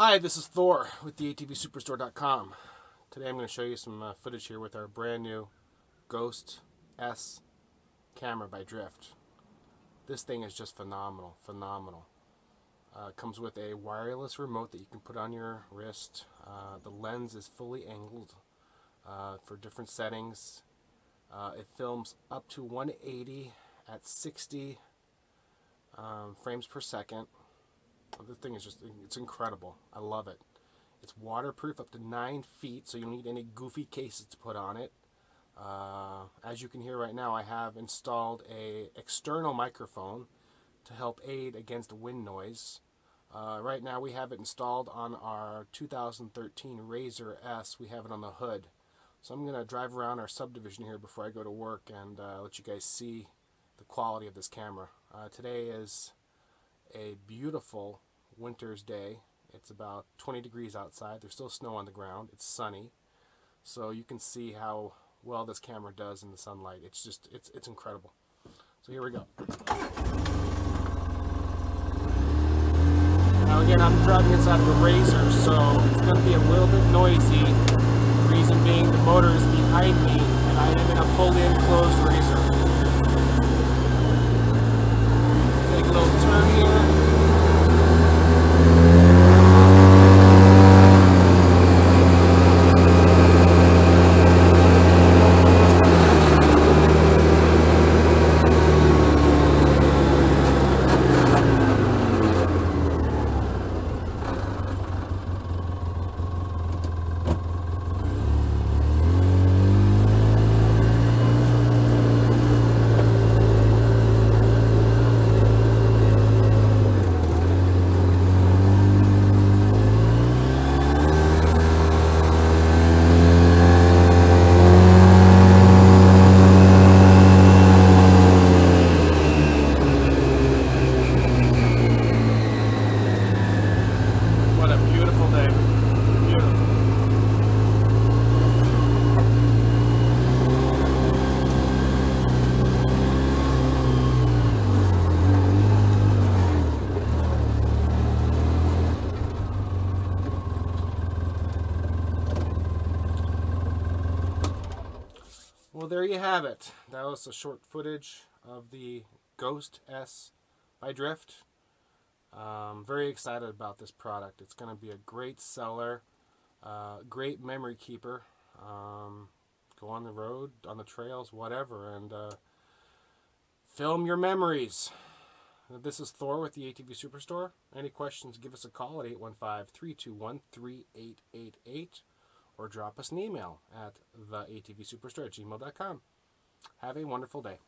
Hi, this is Thor with the ATVSuperstore.com. Today I'm going to show you some uh, footage here with our brand new Ghost S camera by Drift. This thing is just phenomenal, phenomenal. Uh, comes with a wireless remote that you can put on your wrist. Uh, the lens is fully angled uh, for different settings. Uh, it films up to 180 at 60 um, frames per second. This thing is just, it's incredible. I love it. It's waterproof up to 9 feet, so you don't need any goofy cases to put on it. Uh, as you can hear right now, I have installed a external microphone to help aid against wind noise. Uh, right now we have it installed on our 2013 RZR S. We have it on the hood. So I'm going to drive around our subdivision here before I go to work and uh, let you guys see the quality of this camera. Uh, today is a beautiful winter's day. It's about 20 degrees outside. There's still snow on the ground. It's sunny. So you can see how well this camera does in the sunlight. It's just, it's, it's incredible. So here we go. Now again, I'm driving inside of a RZR, so it's going to be a little bit noisy. The reason being the motor is behind me, and I am in a fully enclosed RZR. Take a little turn here. What beautiful day. Beautiful. Well, there you have it. That was a short footage of the Ghost S by Drift. Um, very excited about this product. It's going to be a great seller, uh, great memory keeper. Um, go on the road, on the trails, whatever, and uh, film your memories. This is Thor with the ATV Superstore. Any questions, give us a call at 815 321 3888 or drop us an email at theatvsuperstore at gmail.com. Have a wonderful day.